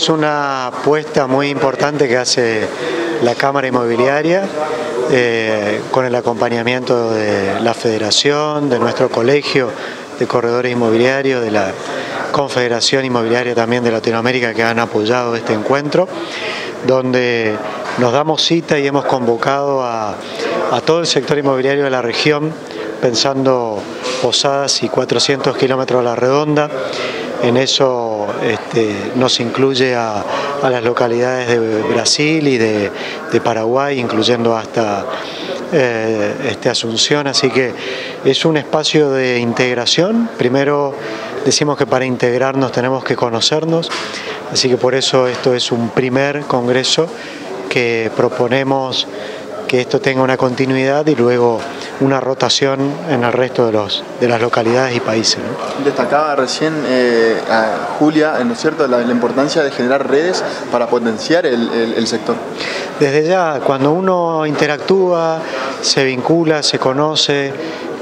Es una apuesta muy importante que hace la Cámara Inmobiliaria eh, con el acompañamiento de la Federación, de nuestro colegio de corredores inmobiliarios, de la Confederación Inmobiliaria también de Latinoamérica que han apoyado este encuentro, donde nos damos cita y hemos convocado a, a todo el sector inmobiliario de la región, pensando Posadas y 400 kilómetros a la redonda. En eso este, nos incluye a, las localidades de Brasil y de, Paraguay, incluyendo hasta eh, este Asunción, así que es un espacio de integración. Primero decimos que para integrarnos tenemos que conocernos, así que por eso esto es un primer congreso que proponemos que esto tenga una continuidad y luego una rotación en el resto de, los, de las localidades y países. Destacaba recién eh, Julia, ¿no es cierto?, la, importancia de generar redes para potenciar el, sector. Desde ya, cuando uno interactúa, se vincula, se conoce,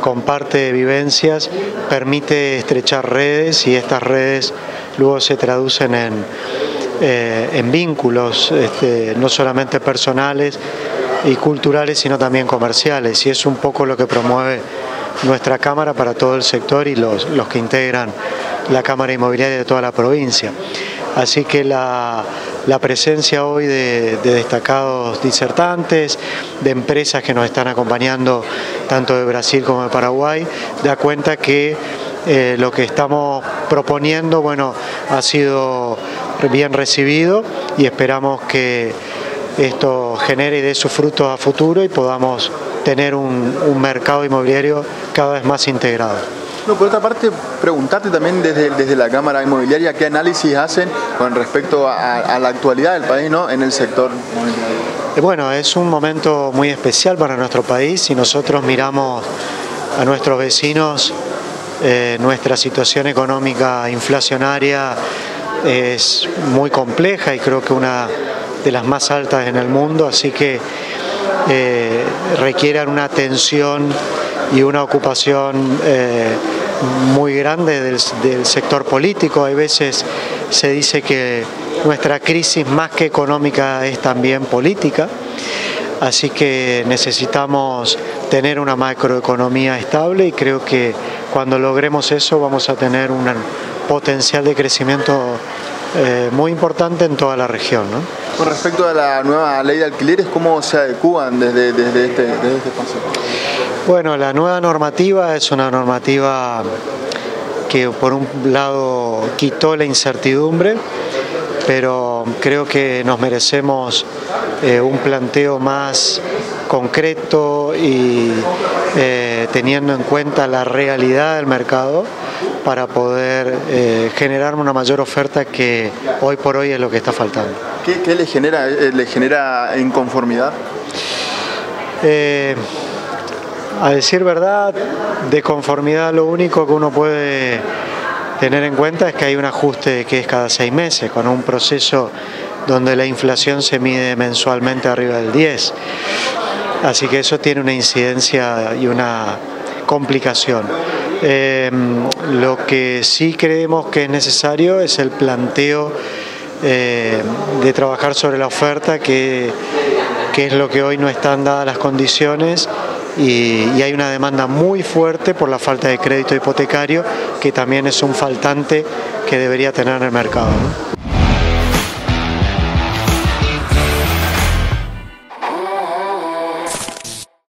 comparte vivencias, permite estrechar redes y estas redes luego se traducen en, eh, en vínculos, este, no solamente personales, y culturales, sino también comerciales. Y es un poco lo que promueve nuestra Cámara para todo el sector y los, los que integran la Cámara Inmobiliaria de toda la provincia. Así que la, presencia hoy de, destacados disertantes, de empresas que nos están acompañando tanto de Brasil como de Paraguay, da cuenta que eh, lo que estamos proponiendo bueno, ha sido bien recibido y esperamos que esto genere y dé sus frutos a futuro y podamos tener un, mercado inmobiliario cada vez más integrado. No, por otra parte, preguntarte también desde, desde la Cámara Inmobiliaria qué análisis hacen con respecto a, la actualidad del país ¿no? en el sector eh, Bueno, es un momento muy especial para nuestro país y nosotros miramos a nuestros vecinos, eh, nuestra situación económica inflacionaria es muy compleja y creo que una de las más altas en el mundo, así que eh, requieren una atención y una ocupación eh, muy grande del, sector político. Hay veces se dice que nuestra crisis más que económica es también política, así que necesitamos tener una macroeconomía estable y creo que cuando logremos eso vamos a tener un potencial de crecimiento eh, muy importante en toda la región. Con respecto a la nueva ley de alquileres, ¿cómo se adecúan desde, desde, este, desde este espacio? Bueno, la nueva normativa es una normativa que por un lado quitó la incertidumbre, pero creo que nos merecemos eh, un planteo más concreto y eh, teniendo en cuenta la realidad del mercado para poder eh, generar una mayor oferta que hoy por hoy es lo que está faltando. ¿Qué, le, genera, eh, le genera inconformidad? a decir verdad, de conformidad lo único que uno puede tener en cuenta es que hay un ajuste que es cada seis meses, con un proceso donde la inflación se mide mensualmente arriba del 10. Así que eso tiene una incidencia y una complicación. Eh, lo que sí creemos que es necesario es el planteo eh, de trabajar sobre la oferta, que, es lo que hoy no están dadas las condiciones y, hay una demanda muy fuerte por la falta de crédito hipotecario, que también es un faltante que debería tener el mercado.